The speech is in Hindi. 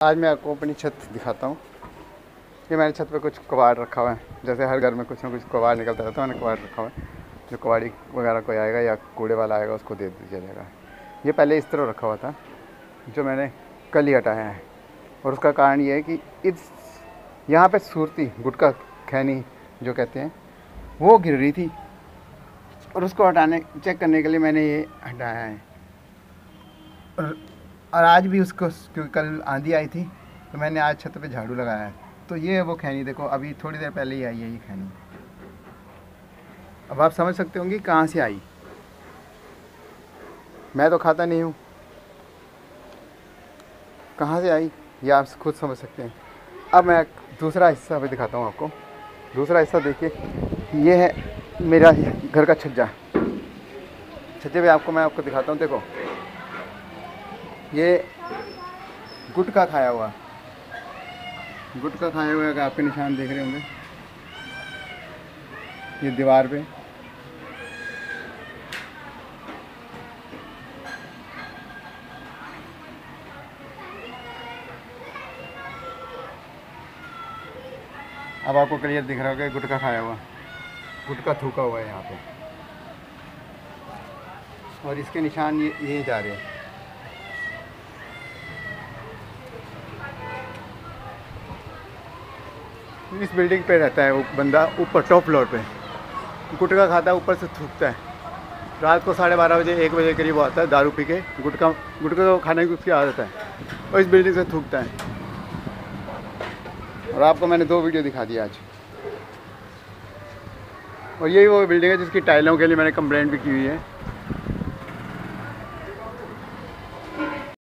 आज मैं आपको अपनी छत दिखाता हूँ कि मैंने छत पर कुछ कबाड़ रखा हुआ है। जैसे हर घर में कुछ ना कुछ कबाड़ निकलता रहता है मैंने कबाड़ रखा हुआ है। जो कबाड़ी वगैरह कोई आएगा या कूड़े वाला आएगा उसको दे दिया जाएगा। ये पहले इस तरह रखा हुआ था जो मैंने कल ही हटाया है। और उसका कारण ये है कि इस यहाँ पर सूरती गुटका खैनी जो कहते हैं वो गिर रही थी। और उसको हटाने चेक करने के लिए मैंने ये हटाया है। और, और आज भी उसको क्योंकि कल आंधी आई थी तो मैंने आज छत पे झाड़ू लगाया तो ये है वो खैनी, देखो, अभी थोड़ी देर पहले ही आई है ये खैनी। अब आप समझ सकते होंगे कहाँ से आई। मैं तो खाता नहीं हूँ। कहाँ से आई, ये आप खुद समझ सकते हैं। अब मैं दूसरा हिस्सा भी दिखाता हूँ आपको। दूसरा हिस्सा देखिए, ये है मेरा घर का छज्जा। छज्जे भी आपको, मैं आपको दिखाता हूँ, देखो। ये गुटका खाया हुआ। गुटका खाया हुआ आपके निशान देख रहे होंगे। ये दीवार पे। अब आपको क्लियर दिख रहा होगा गुटका खाया हुआ। गुटका थूका हुआ है यहाँ पे। और इसके निशान ये ये जा रहे हैं। इस बिल्डिंग पे रहता है वो बंदा ऊपर टॉप फ्लोर पे। गुटका खाता है, ऊपर से थूकता है। रात को साढ़े बारह बजे, एक बजे करीब आता है दारू पी के। गुटका गुटका को खाने की उसकी आदत है और इस बिल्डिंग से थूकता है। और आपको मैंने दो वीडियो दिखा दिया आज। और यही वो बिल्डिंग है जिसकी टाइलों के लिए मैंने कंप्लेंट भी की हुई है।